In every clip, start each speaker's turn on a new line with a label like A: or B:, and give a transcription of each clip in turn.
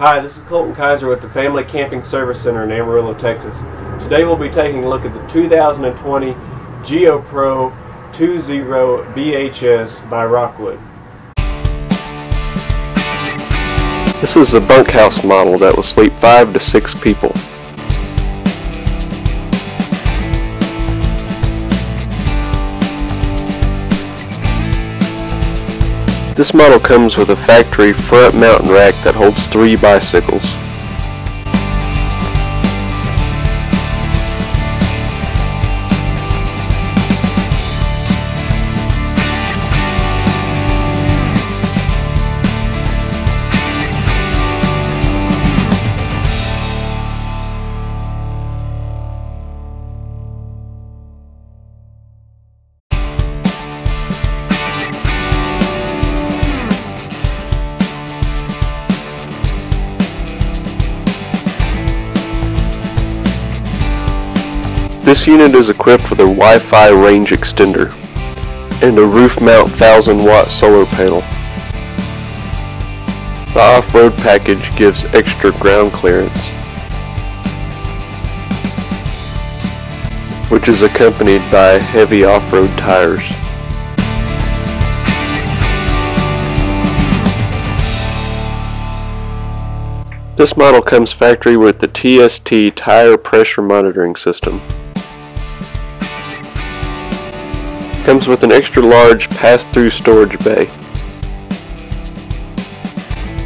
A: Hi, this is Colton Kaiser with the Family Camping Service Center in Amarillo, Texas. Today we'll be taking a look at the 2020 GeoPro 20 BHS by Rockwood. This is a bunkhouse model that will sleep 5 to 6 people. This model comes with a factory front mountain rack that holds three bicycles. This unit is equipped with a Wi-Fi range extender and a roof mount 1000 watt solar panel. The off-road package gives extra ground clearance, which is accompanied by heavy off-road tires. This model comes factory with the TST tire pressure monitoring system. Comes with an extra large pass-through storage bay.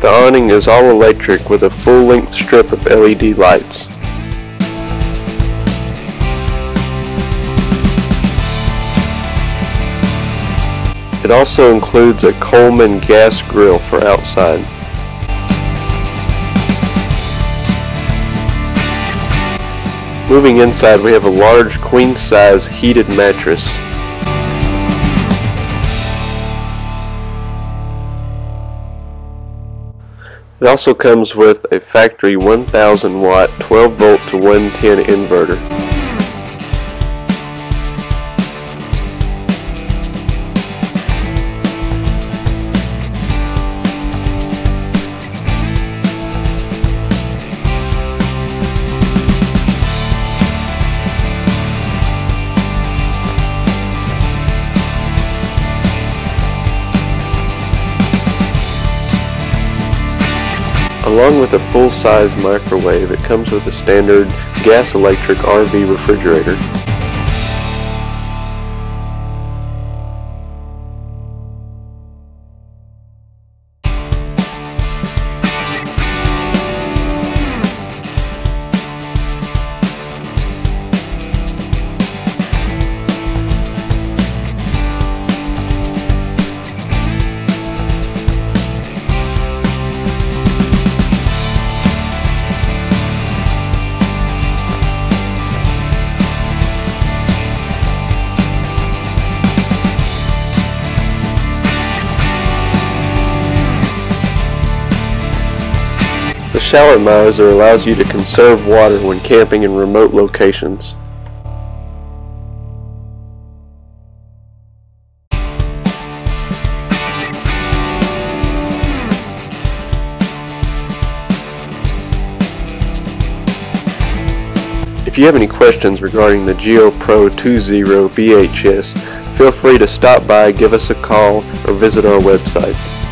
A: The awning is all electric with a full-length strip of LED lights. It also includes a Coleman gas grill for outside. Moving inside we have a large queen size heated mattress It also comes with a factory 1000 watt 12 volt to 110 inverter. Along with a full-size microwave, it comes with a standard gas-electric RV refrigerator. The shower miser allows you to conserve water when camping in remote locations. If you have any questions regarding the GeoPro 20 BHS, feel free to stop by, give us a call, or visit our website.